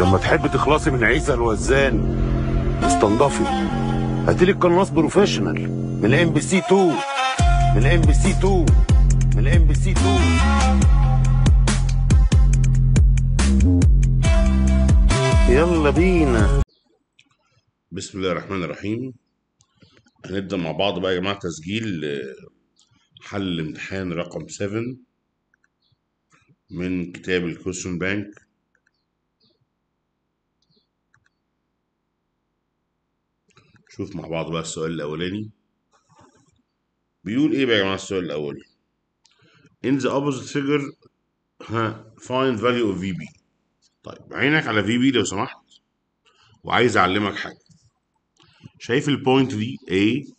لما تحب تخلصي من عيسى الوزان استنضفي. هاتيلي القناص بروفيشنال من ام بي سي 2 من ام بي سي 2 من ام بي سي 2 يلا بينا. بسم الله الرحمن الرحيم. هنبدأ مع بعض بقى يا جماعة تسجيل آه، حل الامتحان رقم 7 من كتاب ال Question Bank. شوف مع بعض بقى السؤال الأولاني. بيقول إيه بقى يا جماعة السؤال الأولي in the opposite figure ها find value of VB طيب عينك على VB لو سمحت وعايز أعلمك حاجة. شايف ال point دي A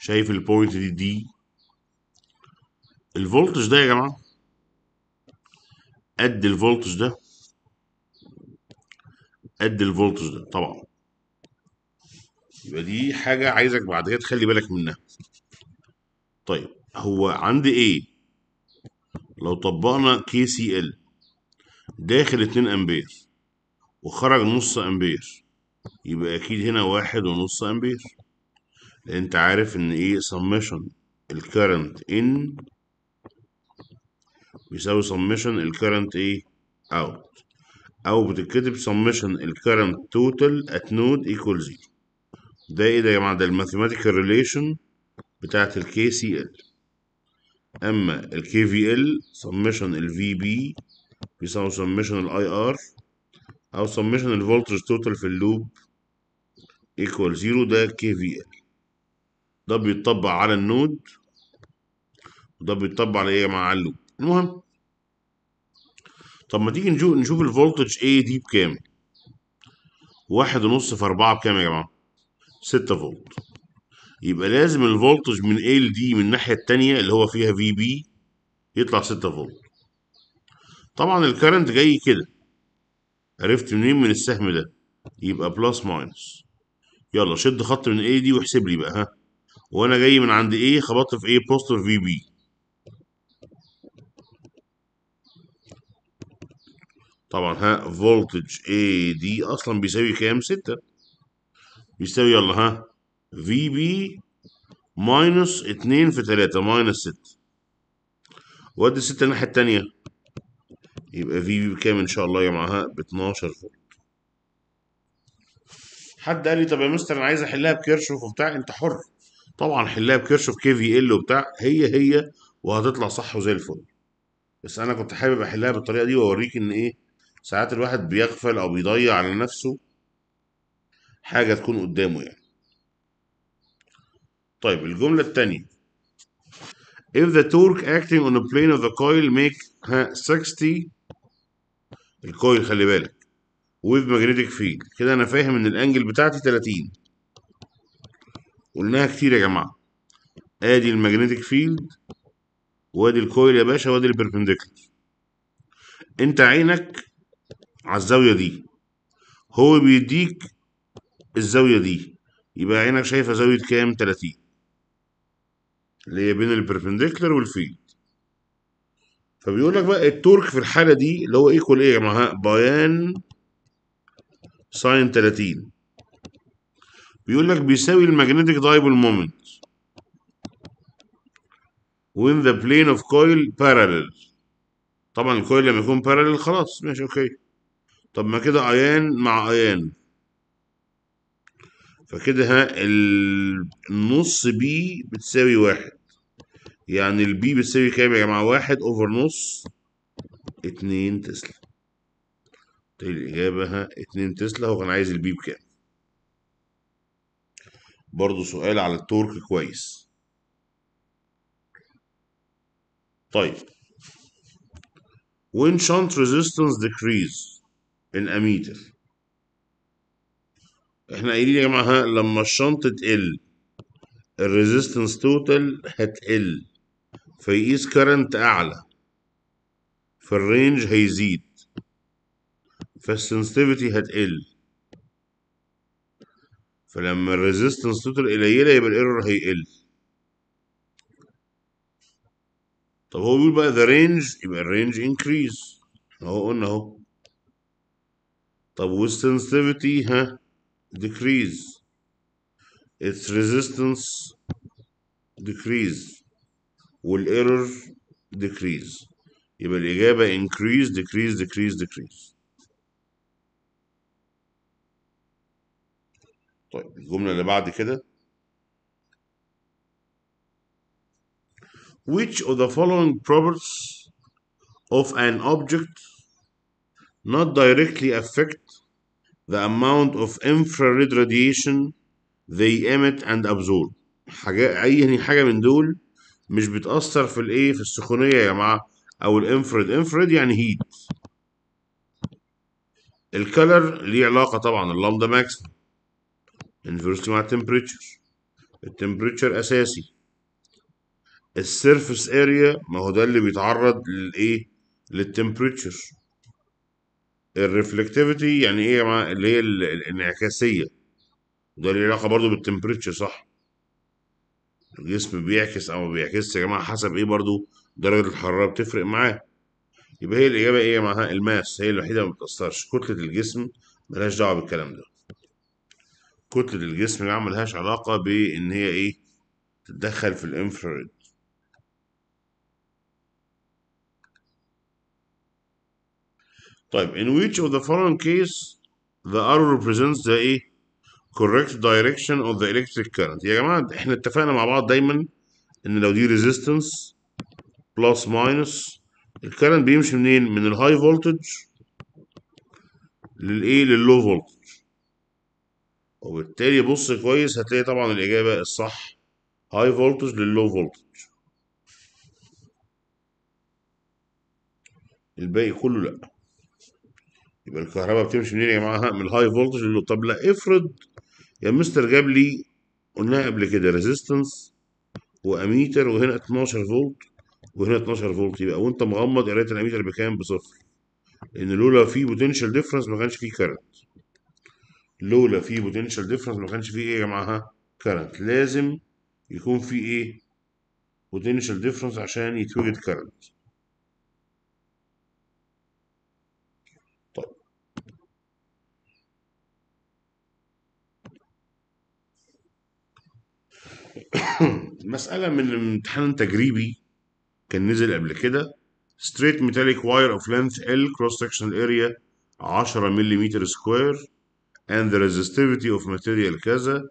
شايف ال point دي D ال voltage ده يا جماعة قد ال voltage ده قد ال voltage ده طبعا. يبقى دي حاجة عايزك بعد كده تخلي بالك منها. طيب هو عندي إيه لو طبقنا KCL داخل 2 أمبير وخرج نص أمبير يبقى أكيد هنا واحد ونص أمبير. لأن أنت عارف إن إيه summation ال current in بيساوي summation ال current إيه out أو بتتكتب summation ال current total at node equal zero ده إيه ده يا جماعة؟ ده ال mathematical relation بتاعة ال KCL اما ال KVL summation ال VB بيساوي summation ال IR أو summation ال voltage total في ال loop equal zero ده KVL ده بيتطبق على ال node وده بيتطبق على إيه يا جماعة؟ على ال loop المهم. طب ما تيجي نشوف نشوف ال voltage AD بكام؟ واحد ونص في أربعة بكام يا جماعة؟ 6 فولت. يبقى لازم ال voltage من A ل D من الناحية التانية اللي هو فيها VB يطلع 6 فولت. طبعا ال current جاي كده. عرفت منين من السهم ده؟ يبقى plus minus يلا شد خط من A D واحسب لي بقى ها. وأنا جاي من عند A خبطت في إيه بوستر VB طبعا ها voltage AD أصلا بيساوي كام؟ 6 بيساوي يلا ها. VB minus اتنين في تلاتة minus ستة وادي الستة الناحية التانية. يبقى في بي بكام إن شاء الله يا جماعة ب 12 فولت. حد قال لي طب يا مستر أنا عايز أحلها بكيرشوف وبتاع. أنت حر. طبعا حلها بكيرشوف كي في إل وبتاع. هي هي وهتطلع صح وزي الفل. بس أنا كنت حابب أحلها بالطريقة دي وأوريك إن إيه ساعات الواحد بيغفل أو بيضيع على نفسه حاجة تكون قدامه يعني. طيب الجملة الثانية if the torque acting on the plane of the coil make ها 60 ال coil خلي بالك with magnetic field. كده أنا فاهم إن ال angle بتاعتي 30 قلناها كتير يا جماعة. آدي ال magnetic field وادي ال coil يا باشا وادي ال perpendicular أنت عينك على الزاوية دي. هو بيديك الزاوية دي. يبقى عينك شايفة زاوية كام؟ 30 اللي هي بين ال perpendicular وال field. فبيقول لك بقى ال torque في الحالة دي اللي هو equal إيه يا جماعة؟ BIAN sin 30 بيقول لك بيساوي ال magnetic dipole moment when the plane of coil parallel. طبعا ال coil لما يكون parallel خلاص ماشي okay. طب ما كده IAN مع IAN فكده النص B بتساوي واحد. يعني ال B بتساوي كام يا جماعة؟ واحد over نص اتنين تسلا. طيب الإجابة ها اتنين تسلا. هو كان عايز ال B بكام؟ برضو سؤال على ال torque كويس. طيب. When shunt resistance decrease in a meter. إحنا قايلين يا جماعة ها لما ال shunt تقل ال resistance total هتقل. فيقيس current أعلى. فال range هيزيد. فال sensitivity هتقل. فلما ال resistance total قليلة يبقى ال error هيقل. طب هو بيقول بقى the range يبقى ال range increase. اهو قلنا اهو. طب وال sensitivity ها؟ decrease its resistance decrease والايرور decrease يبقى الإجابة increase decrease decrease decrease طيب الجملة اللي بعد كده Which of the following properties of an object not directly affect the amount of infrared radiation they emit and absorb. حاجة أي حاجة من دول مش بتأثر في الإيه؟ في السخونية يا جماعة أو الانفراد انفراد يعني heat ال color ليه علاقة طبعا ال lambda max inversely مع ال temperature ال temperature أساسي. ال surface area ما هو ده اللي بيتعرض للإيه؟ لل temperature ال reflectivity يعني إيه يا جماعة؟ اللي هي ال- الانعكاسية. وده ليه علاقة برضو بال temperature صح؟ الجسم بيعكس أو ما بيعكسش يا جماعة حسب إيه برضو درجة الحرارة بتفرق معاه. يبقى هي الإجابة إيه يا جماعة؟ ال mass هي الوحيدة ما بتأثرش. كتلة الجسم ملهاش دعوة بالكلام ده. كتلة الجسم يا جماعة ملهاش علاقة بإن هي إيه؟ تتدخل في الانفراريد طيب in which of the following case the arrow represents the إيه correct direction of the electric current يا جماعة إحنا اتفقنا مع بعض دايما إن لو دي resistance plus minus ال current بيمشي منين؟ من ال high voltage للايه لل low voltage وبالتالي بص كويس هتلاقي طبعا الإجابة الصح high voltage لل low voltage الباقي كله لأ. يبقى الكهرباء بتمشي منين يا جماعة من ال high voltage لل low طب لا افرض يا مستر جاب لي قلناها قبل كده resistance واميتر وهنا 12 فولت وهنا 12 فولت يبقى وانت مغمض قرايه الاميتر بكام؟ بصفر. لأن لولا في potential difference ما كانش فيه current لولا في potential difference ما كانش فيه إيه يا جماعة؟ current لازم يكون في إيه؟ potential difference عشان يتوجد current مسألة من امتحان تجريبي كان نزل قبل كده straight metallic wire of length L cross sectional area 10 ملم سكوير and the resistivity of material كذا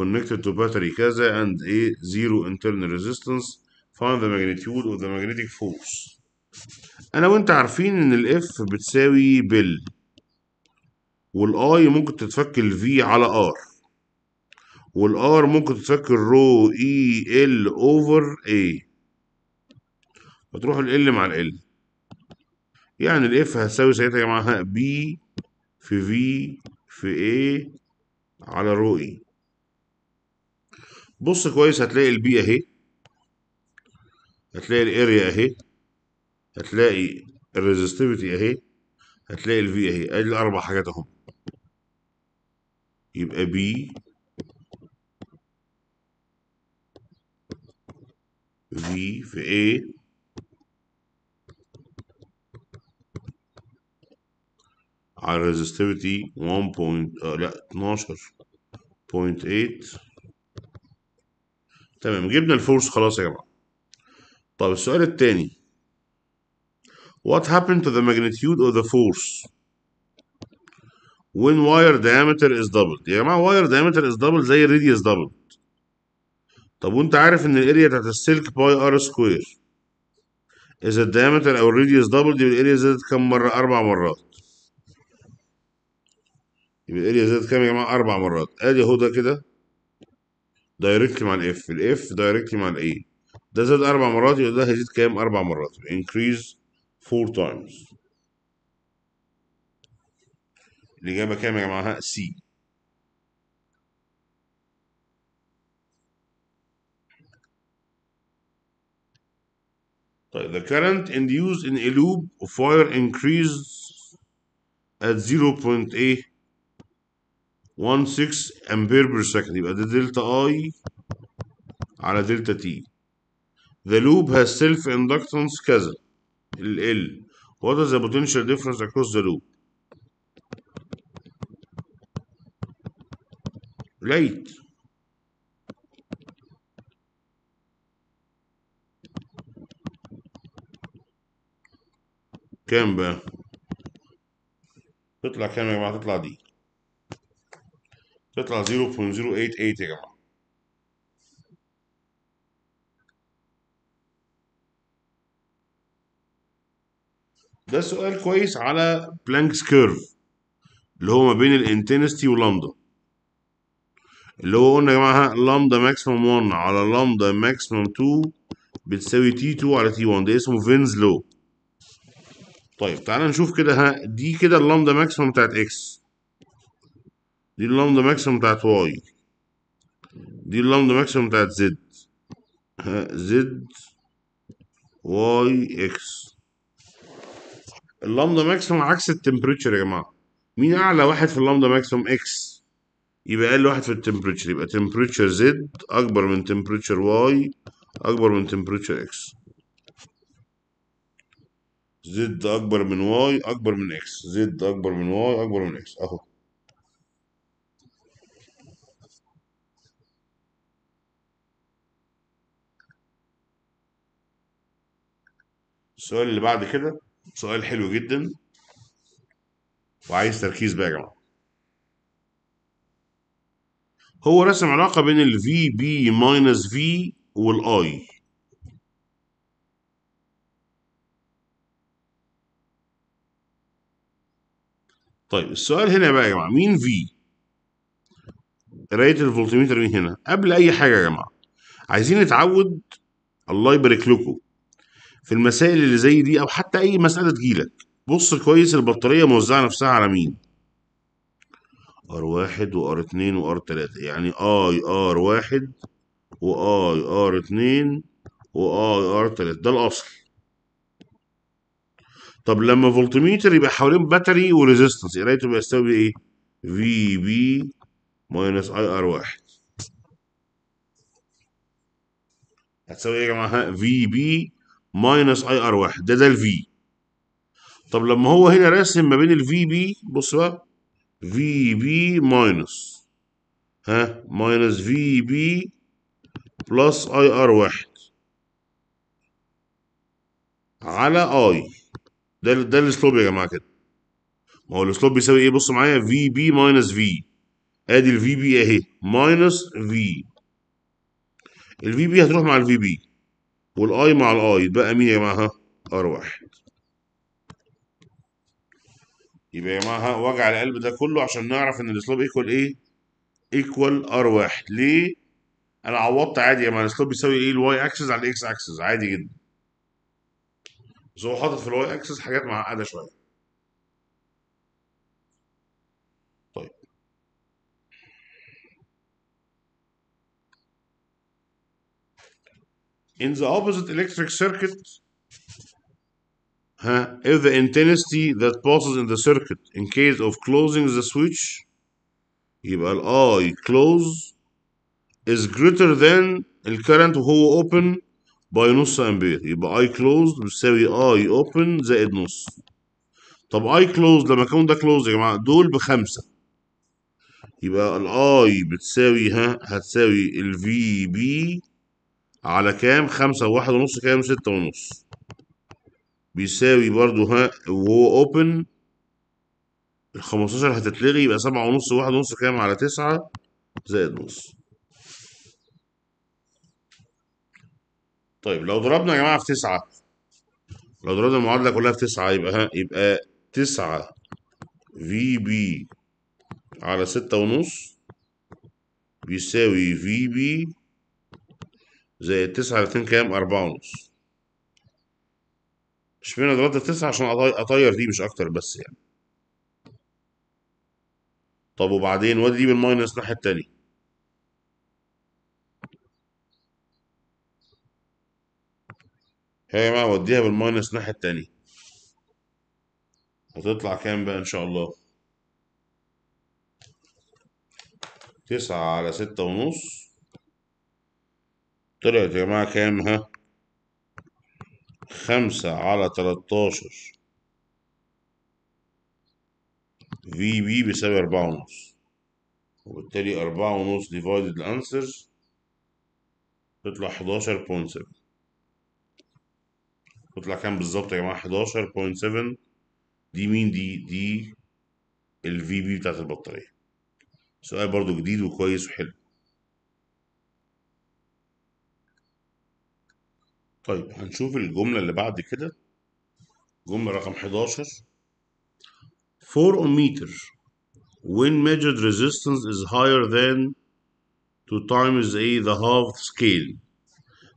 connected to battery كذا and a zero internal resistance find the magnitude of the magnetic force أنا وانت عارفين ان الاف بتساوي بل والاي ممكن تتفك الفي على ار وال R ممكن تتفك ال rho L over A فتروح L مع L يعني ال F هتساوي ساعتها يا جماعة B V V V A على rho إي. بص كويس هتلاقي ال B أهي. هتلاقي ال area أهي. هتلاقي ال resistivity أهي. هتلاقي ال V أهي. أدي الأربع حاجات اهم يبقى B V V A على ال resistivity 1. point- آه لا 12.8 تمام جبنا ال force خلاص يا جماعة طب السؤال التاني What happened to the magnitude of the force when wire diameter is doubled يا جماعة wire diameter is doubled زي ال radius doubled طب وانت عارف ان ال area بتاعت السلك pi r square؟ اذا ال diameter أو ال radius doubled يبقى ال area زادت كام مرة؟ أربع مرات. يبقى ال area زادت كام يا جماعة؟ أربع مرات. أدي أهو ده كده. directly مع ال F ال F directly مع ال A ده زاد أربع مرات يبقى ده هيزيد كام؟ أربع مرات. Increase four times. الإجابة كام يا جماعة؟ سي طيب the current induced in a loop of wire increases at 0.816 ampere per second يبقى ده دلتا اي على دلتا تي the loop has self inductance كذا ال ال what is the potential difference across the loop late كام بقى؟ تطلع كام يا جماعة؟ تطلع دي. تطلع 0.088 يا جماعة. ده سؤال كويس على Planck's curve اللي هو ما بين ال intensity و lambda اللي هو قلنا يا جماعة lambda maximum 1 على lambda maximum 2 بتساوي T 2 على T 1 ده اسمه Wien's law طيب تعالى نشوف كده ها دي كده ال lambda maximum بتاعت X دي ال lambda maximum بتاعت Y دي ال lambda maximum بتاعت Z ها Z Y X ال lambda maximum عكس ال temperature يا جماعة. مين أعلى واحد في ال lambda maximum X يبقى أقل واحد في ال temperature يبقى temperature Z أكبر من temperature Y أكبر من temperature X Z أكبر من Y أكبر من X. Z أكبر من Y أكبر من X. أهو. السؤال اللي بعد كده سؤال حلو جدا. وعايز تركيز بقى يا جماعة. هو رسم علاقة بين ال B minus V وال I طيب السؤال هنا بقى يا جماعة مين في قراية الفولتميتر مين هنا. قبل أي حاجة يا جماعة عايزين نتعود الله يبارك لكم في المسائل اللي زي دي أو حتى أي مسألة تجيلك بص كويس البطارية موزعة نفسها على مين؟ R واحد و R اتنين و R تلاتة. يعني IR واحد و IR اتنين و IR تلاتة. ده الأصل. طب لما فولتميتر يبقى حوالين battery و resistance قرايته يبقى يستوي إيه؟ VB minus I R واحد. هتساوي إيه يا جماعة؟ V B minus I R واحد. ده ده ال V طب لما هو هنا راسم ما بين ال V B بص بقى V B minus ها minus V B plus I R واحد على I ده ده ال slope يا جماعة كده. ما هو ال slope بيساوي إيه؟ بص معايا V B minus V أدي ال V B أهي minus V ال V B هتروح مع ال V B وال I مع ال I بقى مين يا جماعة؟ R واحد. يبقى يا جماعة وجع القلب ده كله عشان نعرف إن ال slope equal إيه؟ equal R واحد. ليه؟ أنا عوضت عادي يا جماعة. ال slope بيساوي إيه؟ الواي اكسس على الاكس اكسس عادي جدا. بس هو حاطط في الواي اكسس حاجات معقده شوية طيب in the opposite electric circuit if the intensity that passes in the circuit in case of closing the switch يبقى I close is greater than الكرنت وهو open by نص امبير يبقى I closed بتساوي I open زائد نص طب I closed لما يكون ده closed يا جماعة دول بخمسة يبقى ال I بتساوي ها هتساوي ال VB على كام خمسة وواحد ونص كام ستة ونص بيساوي برضو ها وهو open ال 15 هتتلغي يبقى سبعة ونص واحد ونص كام على تسعة زائد نص طيب لو ضربنا يا جماعة في تسعة لو ضربنا المعادلة كلها في تسعة يبقى ها يبقى تسعة في بي على ستة ونص بيساوي في بي زائد تسعة على اتنين كام؟ أربعة ونص. اشمعنى ضربت في تسعة عشان أطي- أطير دي مش أكتر بس يعني. طب وبعدين وأدي دي بال minus الناحية التانية. يا جماعة وديها بال minus الناحية التانية. هتطلع كام بقى إن شاء الله؟ تسعة على ستة ونص. طلعت يا جماعة كام؟ ها؟ خمسة على تلاتاشر V B بيساوي أربعة ونص. وبالتالي أربعة ونص divided ال answer تطلع حداشر point seven تطلع كام بالظبط يا point seven دي مين؟ دي دي ال V B بتاعت البطارية. سؤال برضو جديد وكويس وحلو. طيب هنشوف الجملة اللي بعد كده. جملة رقم 11 4 ohm meter when measured resistance is higher than 2 times a the half scale.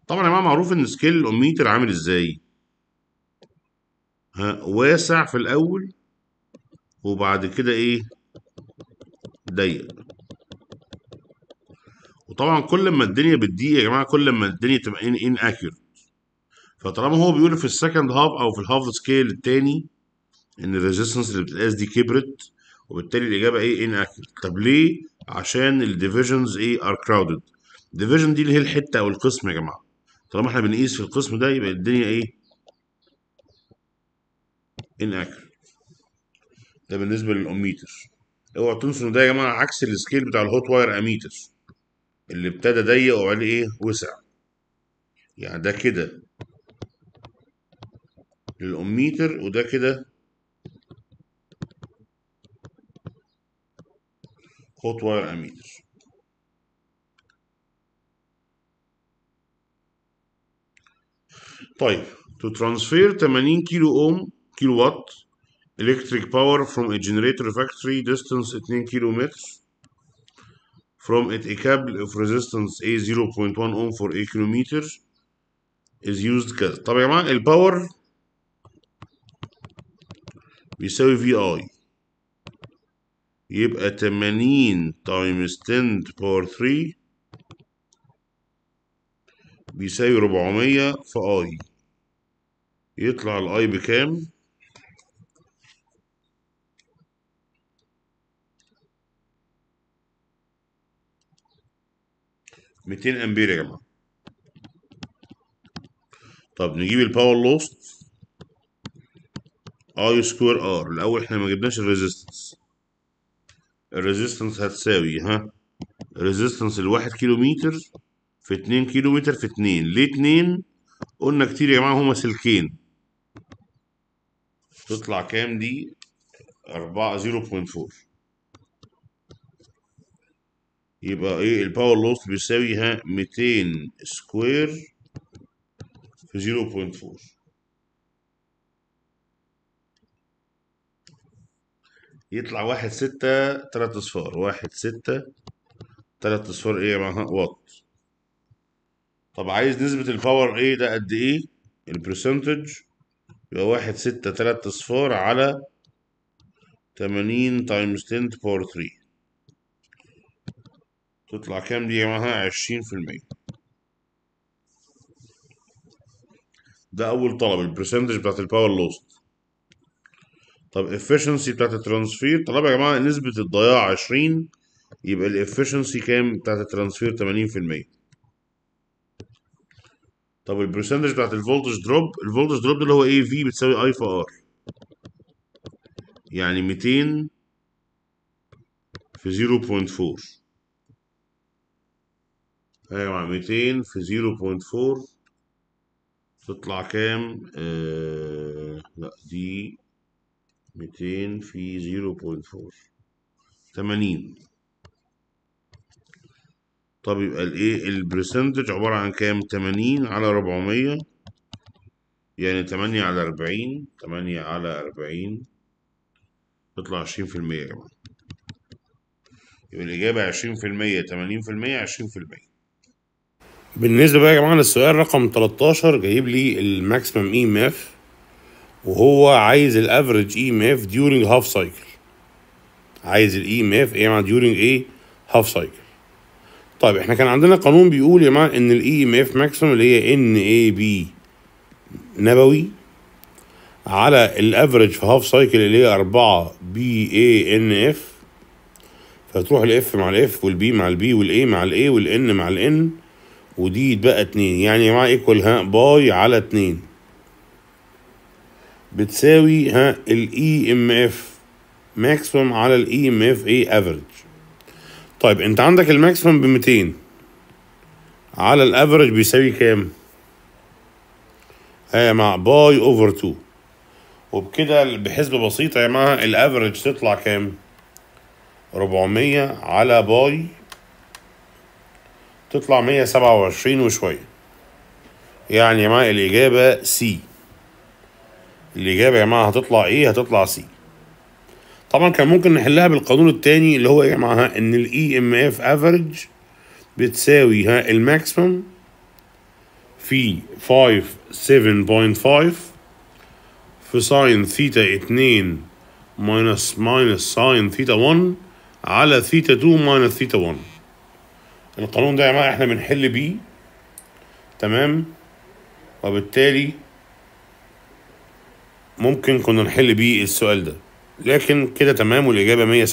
طبعا يا جماعة معروف إن scale ال ohmmeter عامل إزاي؟ ها واسع في الأول وبعد كده إيه؟ ضيق. وطبعا كل ما الدنيا بتضيق يا جماعة كل ما الدنيا تبقى in inaccurate فطالما هو بيقول في ال second half أو في ال half scale التاني إن ال resistance اللي بتتقاس دي كبرت وبالتالي الإجابة إيه؟ inaccurate طب ليه؟ عشان ال divisions إيه؟ are crowded ال division دي اللي هي الحتة أو القسم يا جماعة. طالما إحنا بنقيس في القسم ده يبقى الدنيا إيه؟ inaccurate ده بالنسبة لل ohmmeter اوعوا تنسوا إن ده يا جماعة عكس ال scale بتاع ال hot wire ammeter اللي ابتدى ضيق وبعدين إيه؟ وسع. يعني ده كده. لل ohmmeter وده كده. hot wire ammeter طيب to transfer 80 كيلو أوم كيلو وات electric power from a generator factory distance 2 كيلو متر from it a cable of resistance A 0.1 ohm for a kilometer is used كذا طب يا جماعة ال power بيساوي V I يبقى 80 times 10 power 3 بيساوي 400 في I يطلع ال I بكام ميتين امبير يا جماعة. طب نجيب ال power lost I square R الأول إحنا ما جبناش ال resistance ال resistance هتساوي ها؟ resistance الواحد كيلو متر في اتنين كيلو متر في اتنين. ليه اتنين؟ قلنا كتير يا جماعة هما سلكين. تطلع كام دي؟ أربعة zero point four. يبقى إيه؟ ال power loss بيساوي ها ميتين square في zero point four يطلع واحد ستة تلات اصفار. واحد ستة تلات اصفار إيه يا وات طب عايز نسبة ال power إيه ده قد إيه؟ ال percentage يبقى واحد ستة تلات اصفار على تمانين times ten power three تطلع كام دي يا جماعة عشرين في المية. ده أول طلب ال percentage بتاعت ال power lost طب efficiency بتاعت ال transfer طلب يا جماعة نسبة الضياع عشرين يبقى ال efficiency كام؟ بتاعت ال transfer 80% طب ال percentage بتاعت ال voltage drop ال voltage drop ده اللي هو إيه بتساوي I في R. يعني 200 في 0.4 أيوه، مع 200 في 0.4 تطلع كام؟ آه لا دي 200 في 0.4 80 طب يبقى الايه؟ البرسنتج عبارة عن كام؟ 80 على 400 يعني 8 على 40 8 على 40 تطلع 20% يا جماعة. يبقى الإجابة 20% 80% 20% بالنسبة بقى يا جماعة للسؤال رقم 13 جايب لي ال maximum EMF وهو عايز ال average EMF during half cycle عايز ال EMF إيه مع during إيه؟ half cycle طيب إحنا كان عندنا قانون بيقول يا جماعة إن ال EMF maximum اللي هي N A B نبوي على ال average في half cycle اللي هي 4 بي اي ان اف فتروح الاف مع الاف والبي مع البي والاي مع الاي والان مع الان ودي يتبقى اتنين. يعني جماعة equal ها pi على اتنين. بتساوي ها ال EMF maximum على ال EMF إيه average طيب انت عندك ال maximum ب 200 على ال average بيساوي كام؟ ها مع pi over 2 وبكده بحسبة بسيطة يا جماعة ال average تطلع كام؟ 400 على pi تطلع 127 وشوية. يعني يا جماعة الإجابة C الإجابة يا جماعة هتطلع إيه؟ هتطلع C طبعا كان ممكن نحلها بالقانون التاني اللي هو يا جماعة إن EMF average بتساوي ها ال maximum في 5 7.5 في sine theta 2 minus minus sine theta 1 على ثيتا 2 minus theta 1 القانون ده يا جماعة إحنا بنحل بيه تمام؟ وبالتالي ممكن كنا نحل بيه السؤال ده. لكن كده تمام والإجابة 127.27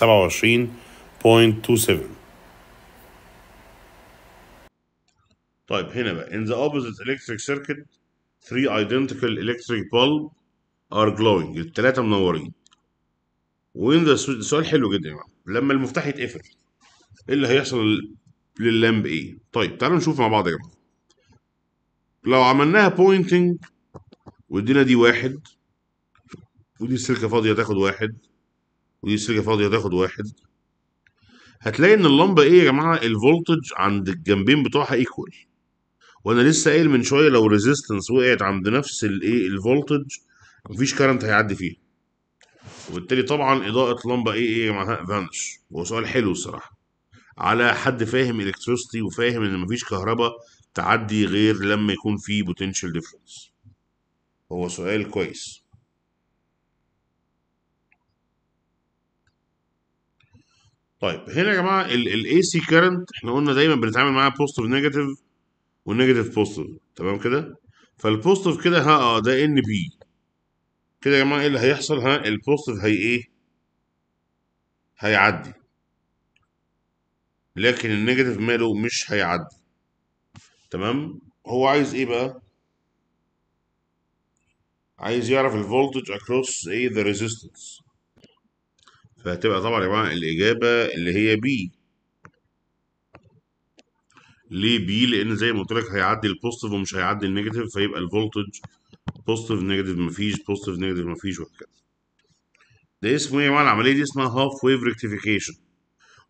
طيب هنا بقى. In the opposite electric circuit three identical electric bulb are glowing. التلاتة منورين. وين ده سؤال حلو جدا يا جماعة. لما المفتاح يتقفل إيه اللي هيحصل؟ لللامب إيه طيب تعالوا نشوف مع بعض يا جماعة. لو عملناها بوينتنج وادينا دي واحد ودي السلكة فاضية تاخد واحد ودي السلكة فاضية تاخد واحد هتلاقي إن اللمبة إيه يا جماعة ال voltage عند الجنبين بتوعها equal وأنا لسه قايل من شوية لو resistance وقعت عند نفس الايه ال voltage مفيش current هيعدي فيها. وبالتالي طبعا إضاءة لمبة إيه إيه يا جماعة vanish هو سؤال حلو الصراحة. على حد فاهم electricity وفاهم إن مفيش كهرباء تعدي غير لما يكون في potential difference هو سؤال كويس. طيب هنا يا جماعة ال AC current إحنا قلنا دايما بنتعامل معاها positive negative وال negative positive تمام كده؟ فال positive كده ها آه ده NP كده يا جماعة إيه اللي هيحصل؟ ها ال positive هي إيه؟ هيعدي. لكن ال negative ماله مش هيعدي. تمام؟ هو عايز إيه بقى؟ عايز يعرف ال voltage across إيه the resistance فهتبقى طبعا يا جماعة الإجابة اللي هي B ليه B لأن زي ما قلت لك هيعدي ال positive ومش هيعدي ال negative فيبقى ال voltage positive negative مفيش positive negative مفيش وهكذا. ده اسمه إيه يا جماعة العملية دي؟ اسمها half wave rectification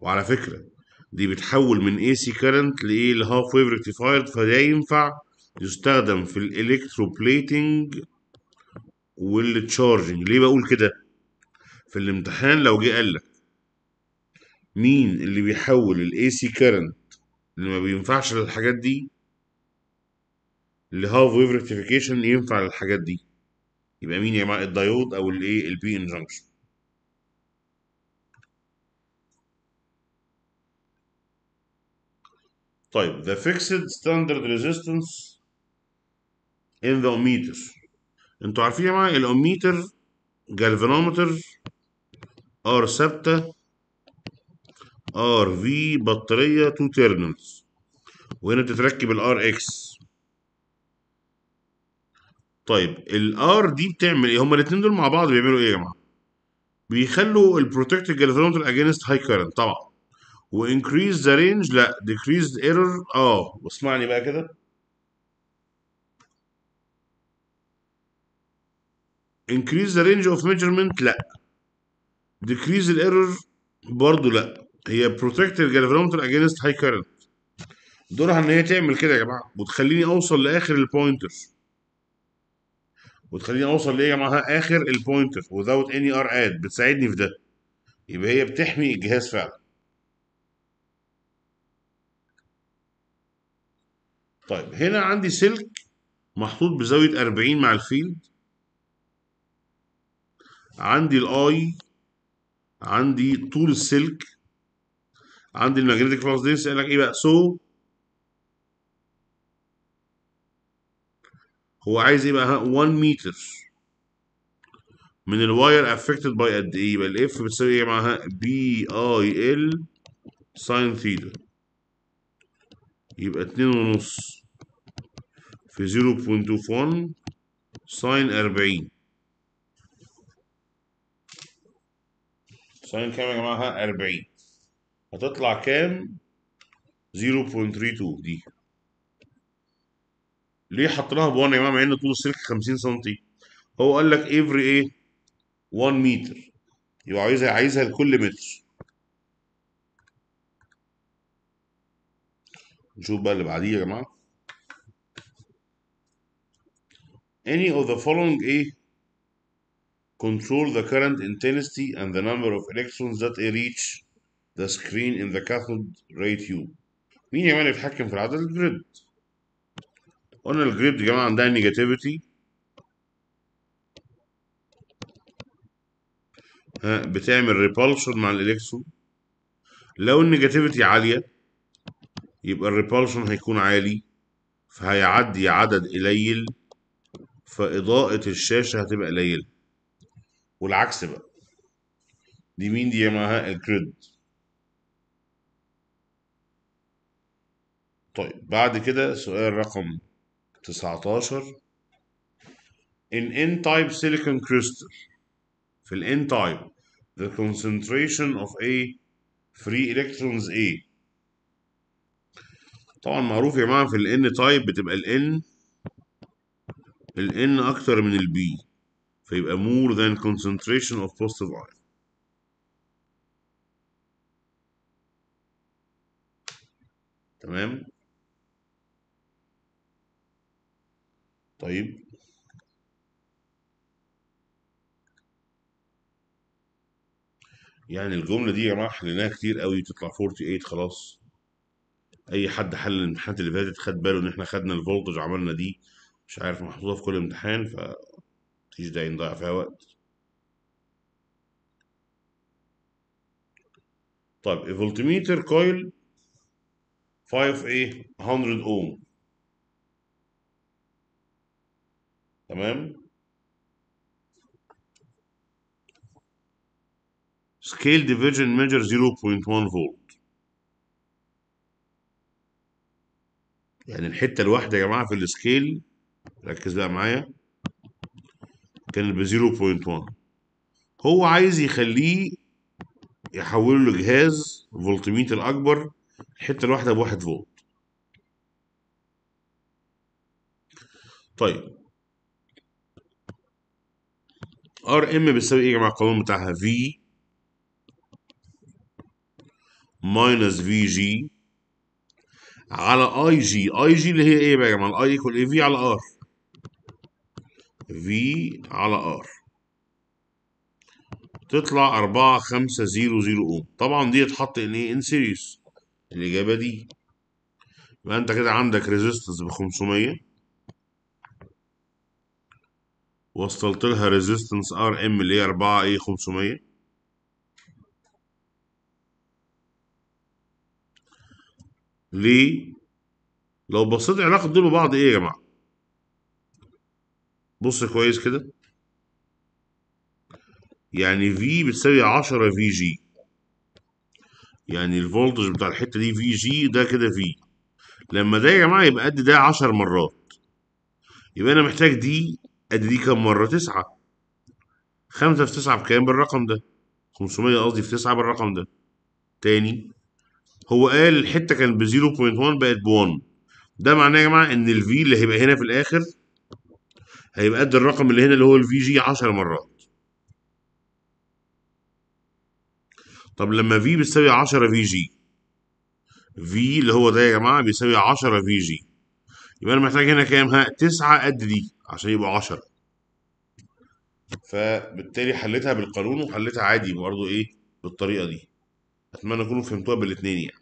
وعلى فكرة دي بتحول من AC current لايه ل half wave rectifier فده ينفع يستخدم في ال electroplating وال charging ليه بقول كده؟ في الامتحان لو جه قال لك مين اللي بيحول ال AC current اللي ما بينفعش للحاجات دي؟ ل half wave rectification ينفع للحاجات دي. يبقى مين يا جماعة؟ الدايود أو الايه ال PN junction طيب the fixed standard resistance in the ohmmeter أنتوا عارفين يا جماعة ال ohmmeter galvanometer R ثابته R في بطارية two terminals وهنا بتتركب ال R X طيب ال R دي بتعمل إيه؟ هما الاثنين دول مع بعض بيعملوا إيه يا جماعة؟ بيخلوا ال protected galvanometer against high current طبعا. و increase the range لا decrease error آه واسمعني بقى كده. increase the range of measurement. لا. decrease ال error برضه لا. هي protect ال galvanometer against high current. دورها إن هي تعمل كده يا جماعة. وتخليني أوصل لآخر ال pointer وتخليني أوصل لايه يا جماعة؟ آخر ال pointer without any R add بتساعدني في ده. يبقى هي بتحمي الجهاز فعلا. طيب هنا عندي سلك محطوط بزاوية 40 مع ال field. عندي ال I عندي طول السلك عندي ال magnetic flux دي يسألك إيه بقى؟ so هو عايز إيه بقى؟ 1 متر من ال wire affected by قد إيه؟ يبقى ال F بتساوي إيه معاها B I L sine theta يبقى اتنين ونص. في 0.21 sine 40 sine كام يا جماعة؟ 40 هتطلع كام؟ 0.32 دي. ليه حطيناها ب 1 يا جماعة؟ مع إن طول السلك 50 سم هو قال لك every إيه؟ 1 متر يبقى عايزها عايزها لكل متر. نشوف بقى اللي بعديه يا جماعة. Any of the following إيه control the current intensity and the number of electrons that reach the screen in the cathode ray tube مين يا جماعة اللي يتحكم في العدد؟ ال grid. قلنا ال grid يا جماعة عندها negativity ها بتعمل repulsion مع الالكترون لو ال negativity عالية يبقى ال repulsion هيكون عالي فهيعدي عدد قليل. فإضاءة الشاشة هتبقى قليلة. والعكس بقى. دي مين دي يا جماعة الجريد. طيب بعد كده سؤال رقم 19 in n-type silicon crystal. في ال n-type the concentration of a free electrons A. طبعا معروف يا جماعة في ال n-type بتبقى ال n ال n أكتر من ال B فيبقى more than concentration of positive ion تمام؟ طيب. يعني الجملة دي يا جماعة حليناها كتير قوي تطلع 48 خلاص. أي حد حل الامتحانات اللي فاتت خد باله إن إحنا خدنا الفولتج عملنا دي مش عارف محطوطة في كل امتحان ف مفيش داعي نضيع فيها وقت. طيب الفولتميتر كويل 5 إيه 100 اوم تمام؟ scale division measure 0.1 فولت يعني الحتة الواحدة يا جماعة في ال scale ركز بقى معايا. كانت ب 0.1 هو عايز يخليه يحوله لجهاز فولتميتر اكبر الحتة الواحدة بواحد فولت. طيب. Rm بيساوي إيه يا جماعة؟ القانون بتاعها V minus Vg على Ig Ig اللي هي إيه بقى يا جماعة؟ ال I equal إيه V على R V على R تطلع أربعة خمسة زيرو زيرو أوم. طبعا دي اتحط ان إيه in series الإجابة دي يبقى أنت كده عندك resistance بخمسمية وصلت لها resistance Rm اللي هي أربعة إيه خمسمية. ليه؟ لو بصيت علاقة دول ببعض إيه يا جماعة؟ بص كويس كده. يعني V بتساوي 10 Vg يعني ال voltage بتاع الحتة دي Vg ده كده V لما ده يا جماعة يبقى قد ده 10 مرات. يبقى أنا محتاج دي قد دي كام مرة؟ 9 5 في 9 بكام بالرقم ده؟ 500 قصدي في 9 بالرقم ده. تاني هو قال الحتة كانت ب 0.1 بقت ب 1 ده معناه يا جماعة إن الفي اللي هيبقى هنا في الآخر هيبقى قد الرقم اللي هنا اللي هو الفي جي 10 مرات. طب لما في بتساوي 10 في جي في اللي هو ده يا جماعة بيساوي 10 في جي يبقى أنا محتاج هنا كام؟ ها 9 قد دي عشان يبقوا 10 فبالتالي حليتها بالقانون وحليتها عادي برضه إيه بالطريقة دي. أتمنى تكونوا فهمتوها بالاثنين يعني.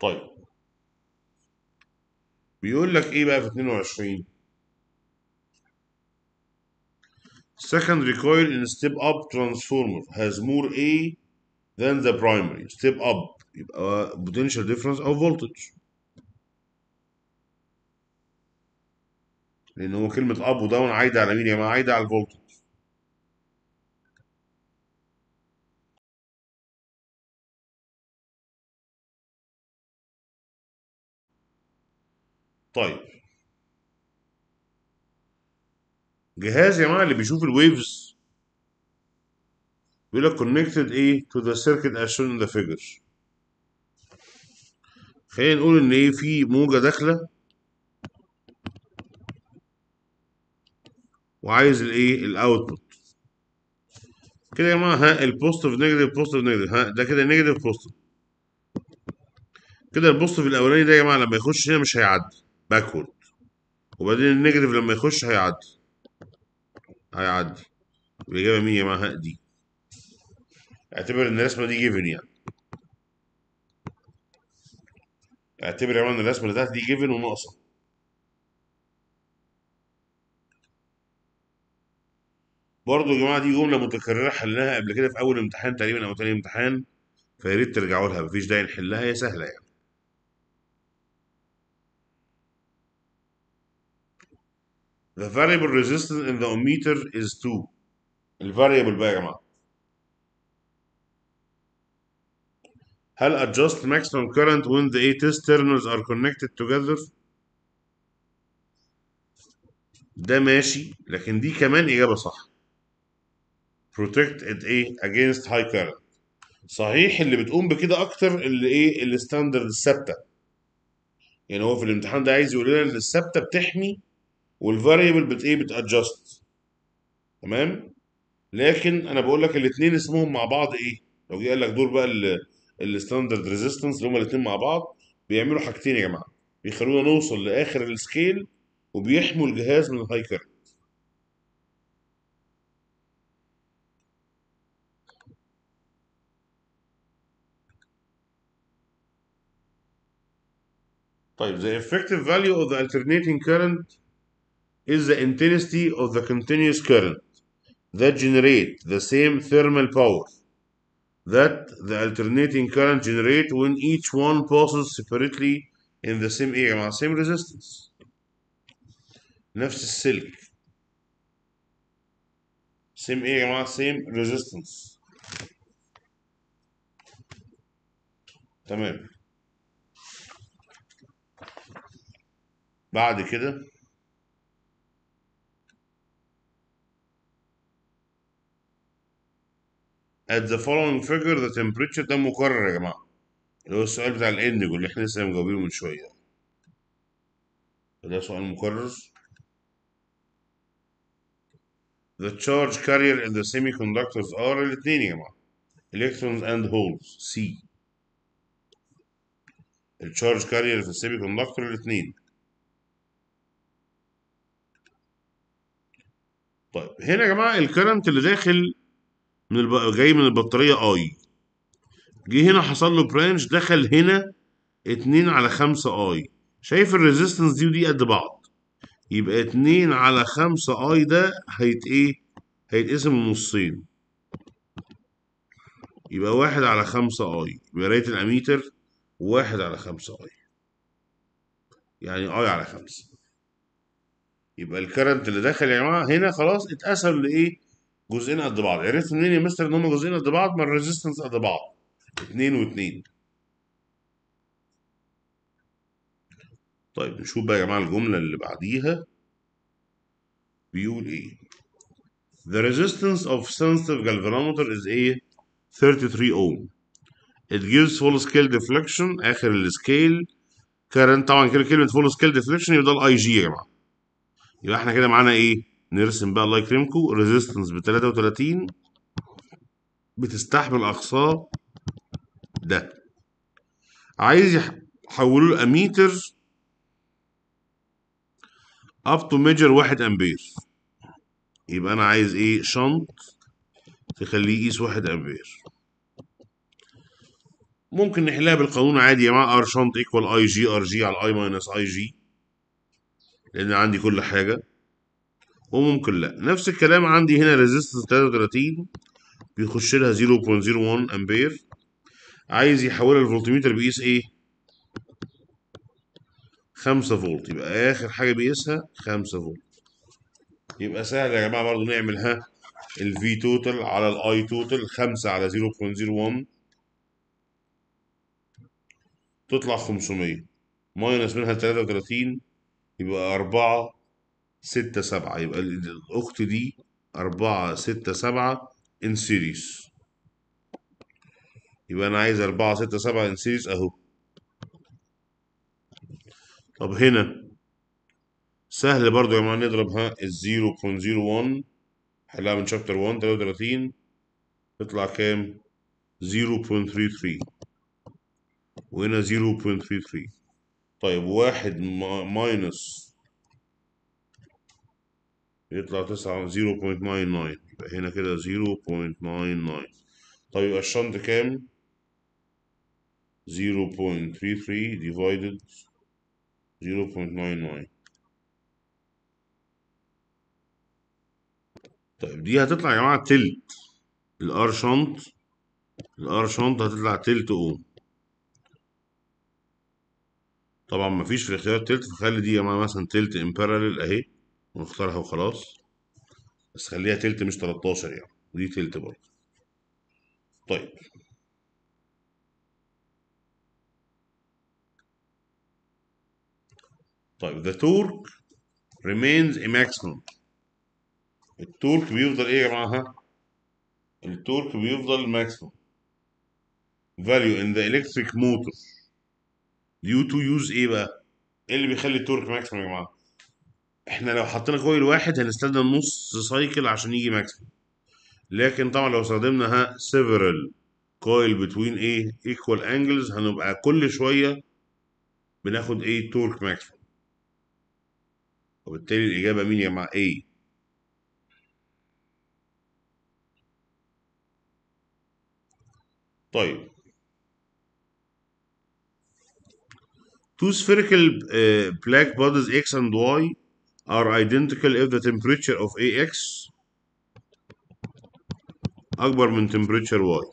طيب. بيقول لك إيه بقى في 22 secondary coil in step up transformer has more A than the primary step up يبقى potential difference أو voltage لأن هو كلمة up وداون عايدة على مين يا جماعة عايدة على الفولتج طيب. جهاز يا جماعة اللي بيشوف ال waves بيقول لك connected إيه to the circuit as shown in the figure خلينا نقول إن إيه في موجة داخلة وعايز الايه ال output كده يا جماعة ها ال positive negative positive negative ها ده كده negative positive كده ال positive الأولاني ده يا جماعة لما يخش هنا مش هيعدي. backward. وبعدين ال negative لما يخش هيعدي. هيعدي. الإجابة مين يا جماعة دي. اعتبر إن الرسمة دي given يعني. اعتبر يا إن الرسمة اللي تحت دي given وناقصة. برضه يا جماعة دي جملة متكررة حلناها قبل كده في أول امتحان تقريبا أو تاني امتحان فيا ريت ترجعوا لها مفيش داعي نحلها هي سهلة يعني. The variable resistance in the ohmmeter is 2 الفاريبل بقى يا جماعة هل adjust maximum current when the eight terminals are connected together؟ ده ماشي لكن دي كمان إجابة صح. protect it إيه against high current. صحيح اللي بتقوم بكده أكتر اللي إيه ال standard الثابتة. يعني هو في الامتحان ده عايز يقول لنا إن الثابتة بتحمي وال variable بت إيه بت adjust. تمام؟ لكن أنا بقول لك الاتنين اسمهم مع بعض إيه؟ لو جه قال لك دول بقى ال standard resistance اللي هما الاتنين مع بعض بيعملوا حاجتين يا جماعة بيخلونا نوصل لآخر ال scale وبيحموا الجهاز من الهاي كارنت طيب the effective value of the alternating current is the intensity of the continuous current that generate the same thermal power that the alternating current generate when each one passes separately in the same ايه يا جماعه same resistance نفس السلك same ايه يا جماعه same resistance تمام بعد كده at the following figure the temperature ده مكرر يا جماعة. اللي هو السؤال بتاع الاندجو اللي إحنا لسه مجاوبينه من شوية. ده سؤال مكرر. The charge carrier in the semiconductors are الاثنين يا جماعة. electrons and holes. C. ال charge carrier في ال semiconductor الاثنين. طيب هنا يا جماعة ال current اللي داخل من الب... جاي من البطارية I. جه هنا حصل له branch دخل هنا 2 على 5 I. شايف ال resistance دي ودي قد بعض. يبقى 2 على 5 I ده هيت إيه؟ هيتقسم نصين يبقى واحد على خمسة I. يبقى قراية الأميتر واحد على خمسة I. يعني I على خمسة. يبقى ال current اللي داخل يا جماعة هنا خلاص اتقسم لإيه؟ جزئين قد بعض. عرفت منين يا مستر إن هما جزئين قد بعض؟ ما ال resistance قد بعض. اتنين واتنين. طيب نشوف بقى يا جماعة الجملة اللي بعديها. بيقول إيه؟ The resistance of sensitive galvanometer is إيه 33 ohm. It gives full scale deflection آخر ال scale current طبعا كده كلمة full scale deflection يبقى ده الاي جي يا جماعة. يبقى إحنا كده معانا إيه؟ نرسم بقى الله يكرمكم. Resistance ب 33 بتستحمل اقصاه ده. عايز يحولوا له اميتر up to measure 1 أمبير. يبقى أنا عايز إيه؟ shunt تخليه يقيس 1 أمبير. ممكن نحلها بالقانون عادي يا جماعة. R shunt equal Ig Rg على I minus Ig لأن عندي كل حاجة. وممكن لا. نفس الكلام عندي هنا resistance 33 بيخش لها 0.01 أمبير. عايز يحولها الفولتميتر بيقيس إيه؟ 5 فولت. يبقى آخر حاجة بيقيسها 5 فولت. يبقى سهل يا جماعة برضو نعمل ها ال V total على ال I total 5 على 0.01 تطلع 500 minus منها 33 يبقى 4 6 7 يبقى الأخت دي 4 6 7 in series يبقى أنا عايز 4 6 7 in series أهو. طب هنا. سهل برضو يا جماعة نضرب ها ال 0.01 حلها من شابتر 1 33 تطلع كام؟ 0.33 وهنا 0.33 طيب واحد ماينس يطلع تسعة 0.99 يبقى هنا كده 0.99 طيب الشنط كام؟ 0.33 divided 0.99 طيب دي هتطلع يا جماعة تلت. الآر شنط الآر شنط هتطلع تلت أوم. طبعا مفيش في الاختيار تلت فخلي دي يا جماعة مثلا تلت ان باراليل أهي. ونختارها وخلاص. بس خليها تلت مش 13 يعني. ودي تلت برضه. طيب. طيب the torque remains a maximum. ال torque بيفضل إيه يا جماعة؟ التورك بيفضل maximum. value in the electric motor. due to use إيه بقى؟ إيه اللي بيخلي ال torque maximum يا جماعة؟ إحنا لو حطينا coil واحد هنستخدم نص cycle عشان يجي maximum لكن طبعا لو استخدمنا ها several coil between إيه equal angles هنبقى كل شوية بناخد إيه تورك maximum وبالتالي الإجابة مين يا جماعة؟ A. طيب Two spherical uh, black bodies X and Y are identical if the temperature of AX أكبر من temperature Y.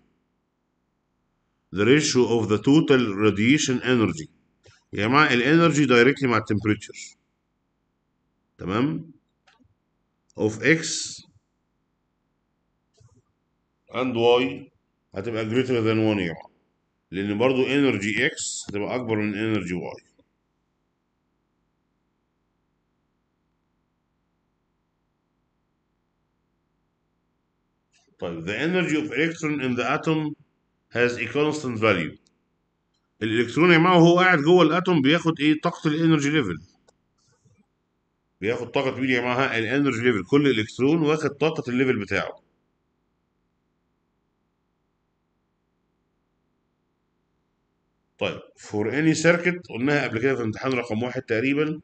The ratio of the total radiation energy يا جماعة ال energy directly مع ال temperature تمام of x and y هتبقى greater than 1 يا جماعة لأن برضو energy x هتبقى أكبر من energy y طيب the energy of electron in the atom has a constant value. الإلكترون يا جماعة وهو قاعد جوه ال atom بياخد إيه؟ طاقة ال energy level بياخد طاقة مين يا جماعة ال energy level كل إلكترون واخد طاقة ال level بتاعه. طيب for any circuit قلناها قبل كده في امتحان رقم واحد تقريبا.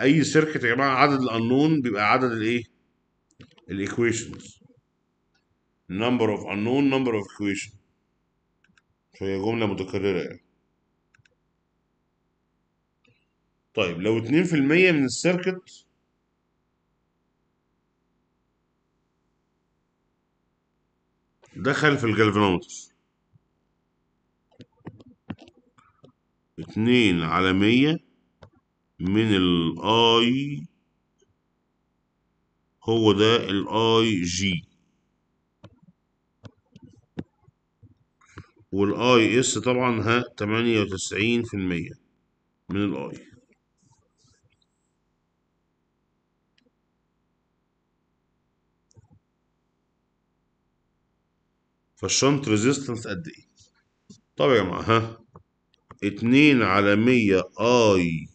أي circuit يا جماعة عدد الانون بيبقى عدد الإيه؟ ال equations number of unknown number of equation فهي جملة متكررة يعني. طيب لو 2% من ال circuit دخل في الجلفانومتر اتنين على مية من ال I هو ده ال I g وال I s طبعا ها تمانية وتسعين في المية من ال I. فال shunt resistance قد إيه؟ طب يا جماعة ها اتنين على مية I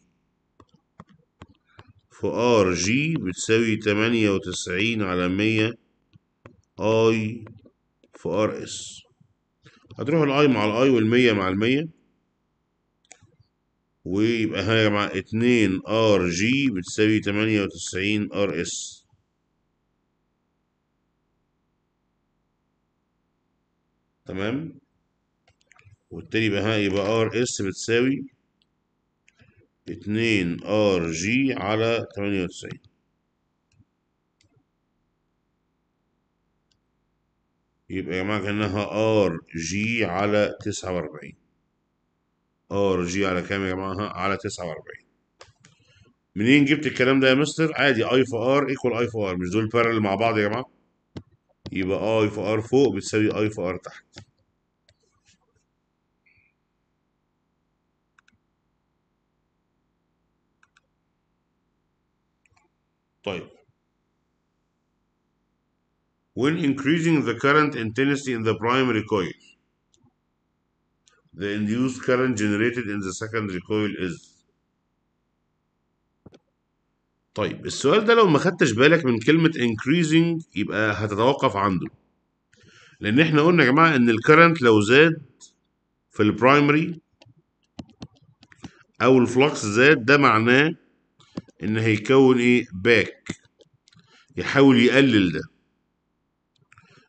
في R g بتساوي تمانية وتسعين على مية I في R s. هتروح ال I مع ال I والمية مع المية ويبقى ها يا جماعة اتنين R g بتساوي تمانية وتسعين R s تمام؟ وبالتالي يبقى ها يبقى R s بتساوي اتنين R g على تمانية وتسعين. يبقى يا جماعة كأنها R g على تسعة وأربعين. R g على كام يا جماعة؟ على تسعة وأربعين. منين جبت الكلام ده يا مستر؟ عادي I في R equal I في R مش دول parallel مع بعض يا جماعة؟ يبقى اي في ار فوق بتساوي اي في ار تحت. طيب. When increasing the current intensity in the primary coil. The induced current generated in the secondary coil is. طيب السؤال ده لو ما خدتش بالك من كلمة increasing يبقى هتتوقف عنده. لأن إحنا قلنا يا جماعة إن ال current لو زاد في ال primary أو ال flux زاد ده معناه إن هيكون إيه؟ back يحاول يقلل ده.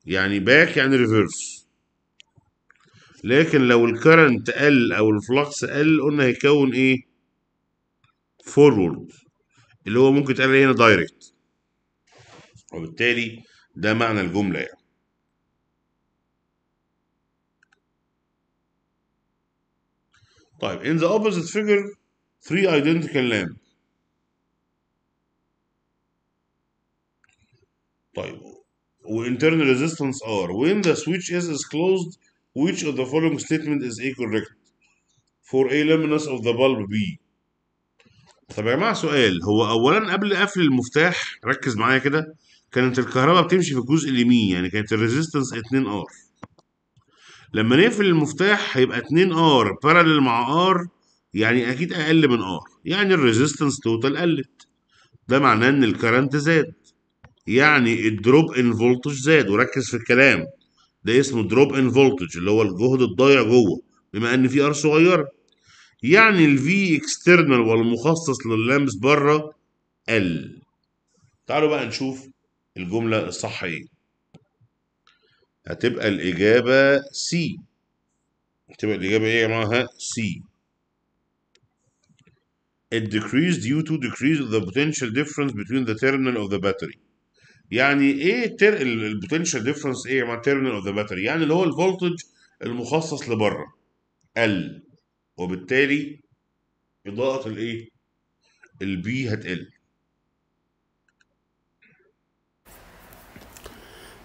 يعني back يعني reverse لكن لو ال current قل أو ال flux قل قلنا هيكون إيه؟ فورورد اللي هو ممكن تقال هنا دايركت وبالتالي ده معنى الجملة يعني. طيب in the opposite figure three identical lamps طيب. وinternal resistance R when the switch S is closed which of the following statement is A correct for A luminous of the bulb B. طب يا جماعة سؤال. هو أولا قبل قفل المفتاح ركز معايا كده. كانت الكهرباء بتمشي في الجزء اليمين يعني كانت ال resistance 2 R. لما نقفل المفتاح هيبقى 2 R parallel مع R يعني أكيد أقل من R. يعني ال resistance total قلت. ده معناه إن ال current زاد. يعني ال drop in voltage زاد. وركز في الكلام. ده اسمه drop in voltage اللي هو الجهد الضايع جوه بما إن في r صغيرة. يعني ال V external والمخصص لل lamps بره قل تعالوا بقى نشوف الجملة الصح إيه هتبقى الإجابة C هتبقى الإجابة إيه يا جماعة؟ C It decreased due to decrease of the potential difference between the terminal of the battery. يعني إيه تر... ال potential difference إيه يا جماعة؟ terminal of the battery يعني اللي هو ال voltage المخصص لبره قل وبالتالي إضاءة الإيه؟ ال B هتقل.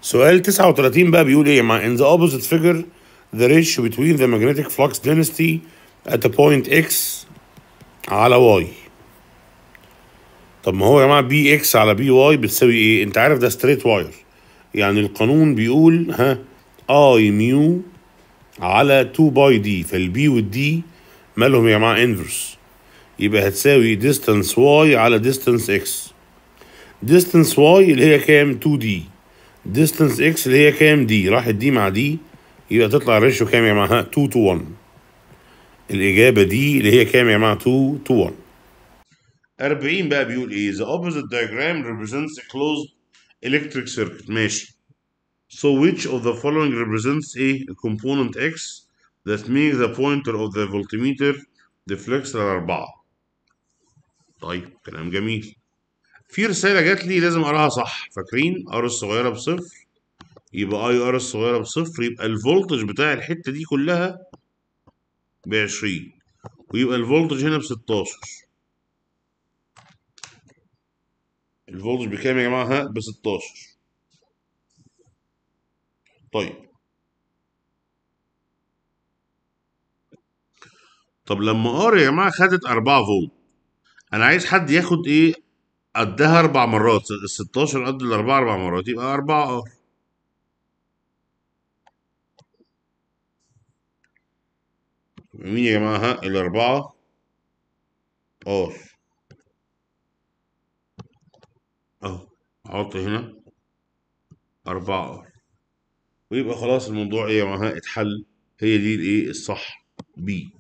سؤال 39 بقى بيقول إيه مع in the opposite figure the ratio between the magnetic flux density at a point x على y طب ما هو يا جماعة B x على B y بتساوي إيه؟ أنت عارف ده straight wire يعني القانون بيقول ها I ميو على 2 باي d فال B وال d مالهم يا جماعة inverse يبقى هتساوي distance y على distance x. Distance y اللي هي كام؟ 2 d distance x اللي هي كام؟ d راحت d مع d يبقى تطلع ال ratio كام يا جماعة؟ 2 to 1 الإجابة دي اللي هي كام يا جماعة؟ 2 to 1 40 بقى بيقول إيه؟ The opposite diagram represents a closed electric circuit. ماشي. So which of the following represents a, component x that makes the pointer of the voltmeter deflects على 4 طيب كلام جميل. في رسالة جات لي لازم أقراها صح. فاكرين؟ r الصغيرة بصفر. يبقى I r الصغيرة بصفر. يبقى ال voltage بتاع الحتة دي كلها ب 20 ويبقى ال voltage هنا ب 16 ال voltage بكام يا جماعة؟ ها ب 16 طيب. طب لما R يا جماعة خدت 4 فولت أنا عايز حد ياخد إيه؟ قدها أربع مرات. ال 16 قد الأربعة أربع مرات يبقى 4 R مين يا جماعة؟ ها الأربعة R أحط هنا. أربعة. R ويبقى خلاص الموضوع إيه يا جماعة؟ اتحل. هي دي الإيه؟ الصح. B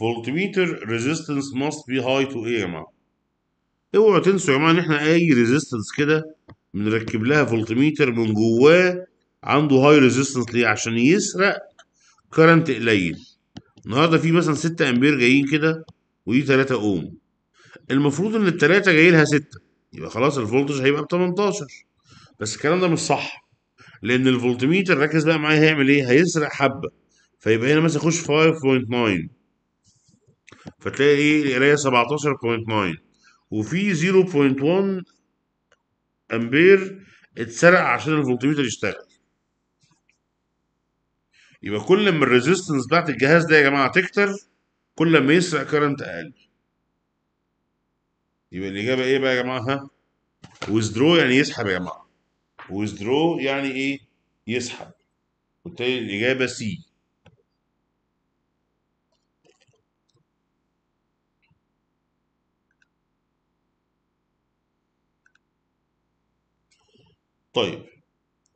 voltmeter resistance must be high to إيه يا جماعة. اوعوا تنسوا يا جماعة إن إحنا أي resistance كده بنركب لها فولتميتر من جواه عنده high resistance ليه؟ عشان يسرق current قليل النهارده في مثلا 6 أمبير جايين كده ودي 3 أوم. المفروض إن التلاتة جاي لها 6 يبقى خلاص ال voltage هيبقى ب 18 بس الكلام ده مش صح. لأن الفولتميتر ركز بقى معايا هيعمل إيه؟ هيسرق حبة. فيبقى هنا مثلا يخش 5.9 فتلاقي إيه؟ القراية 17.9 وفي 0.1 أمبير اتسرق عشان الفولتميتر يشتغل. يبقى كل ما ال resistance بتاعت الجهاز ده يا جماعة تكتر كل ما يسرق current أقل. يبقى الإجابة إيه بقى يا جماعة؟ ها؟ withdraw يعني يسحب يا جماعة. withdraw يعني إيه؟ يسحب. بالتالي الإجابة C طيب.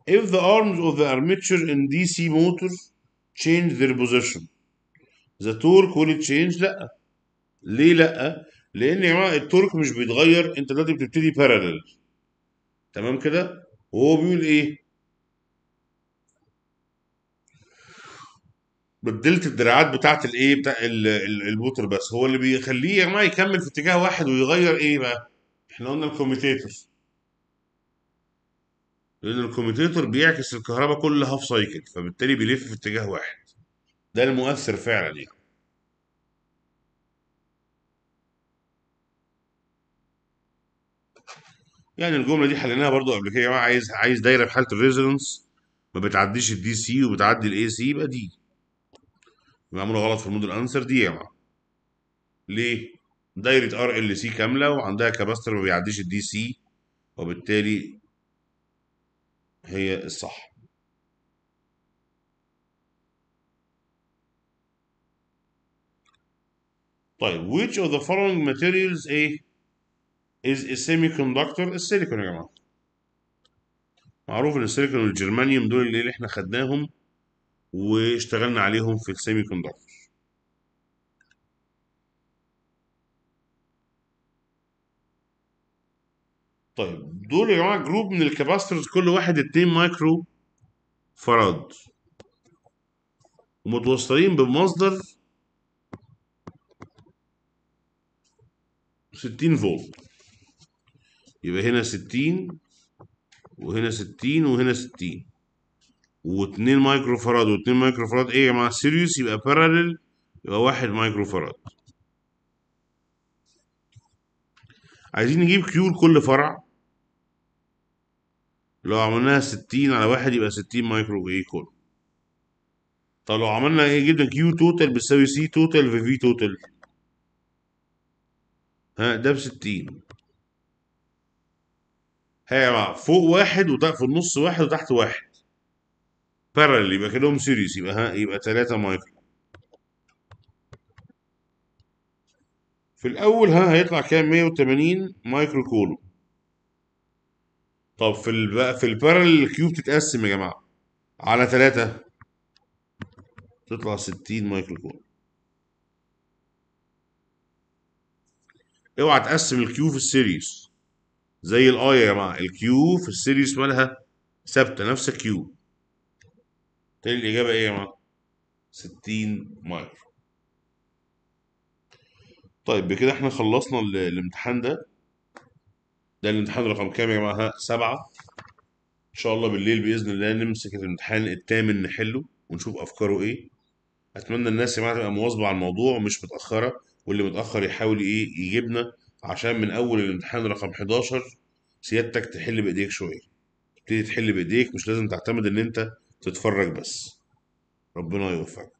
if the arms of the armature in DC motor change their position the torque will change لا ليه لا لأن يا جماعة ال torque مش بيتغير انت دلوقتي بتبتدي parallel تمام كده وهو بيقول إيه بدلت الدراعات بتاعت الايه بتاع ال- ال- الموتور بس. هو اللي بيخليه يا جماعة يكمل في اتجاه واحد ويغير إيه بقى. إحنا قلنا ال commutator. لأن ال commutator بيعكس الكهرباء كل half cycle فبالتالي بيلف في اتجاه واحد. ده المؤثر فعلا يعني. يعني الجملة دي حليناها برضو قبل كده يا جماعة عايز عايز دايرة في حالة ال resonance ما بتعديش ال DC وبتعدي ال AC يبقى دي معمولة غلط في ال model answer دي يا جماعة. ليه؟ دايرة RLC كاملة وعندها capacitor ما بيعديش ال DC وبالتالي هي الصح. طيب which of the following materials إيه is a semiconductor? السيليكون يا جماعة. معروف إن ال silicon وال germanium دول اللي إحنا خدناهم واشتغلنا عليهم في ال semiconductor طيب دول يا جماعة group من ال capacitors كل واحد 2 micro farad ومتوصلين بمصدر 60 فولت. يبقى هنا 60 وهنا 60 وهنا 60 و2 micro farad و2 micro farad إيه يا جماعة؟ series يبقى parallel يبقى 1 micro farad عايزين نجيب Q لكل فرع. لو عملناها 60 على واحد يبقى 60 مايكرو إيه كل طب لو عملنا إيه جبنا كيو توتال بتساوي سي توتال في في توتال ها ده ب 60 ها يا جماعة فوق واحد وتحت في النص واحد وتحت واحد. بارل يبقى كده سيريس يبقى ها يبقى 3 مايكرو في الأول ها هيطلع كام؟ 180 مايكرو كولوم طب في ال بقى في ال parallel ال Q بتتقسم يا جماعة. على 3 تطلع 60 micro coulomb اوعى تقسم ال Q في ال series. زي ال I يا جماعة ال Q في ال series مالها ثابتة نفس ال Q. تاني الإجابة إيه يا جماعة؟ 60 مايكرو. طيب بكده إحنا خلصنا ال- الامتحان ده. ده الامتحان رقم كام يا جماعة؟ ها سبعة. إن شاء الله بالليل بإذن الله نمسك الامتحان الثامن نحله ونشوف أفكاره إيه. أتمنى الناس يا جماعة تبقى مواظبة على الموضوع ومش متأخرة واللي متأخر يحاول إيه يجيبنا عشان من أول الامتحان رقم 11 سيادتك تحل بإيديك شوية. تبتدي تحل بإيديك مش لازم تعتمد إن أنت تتفرج بس. ربنا يوفقك.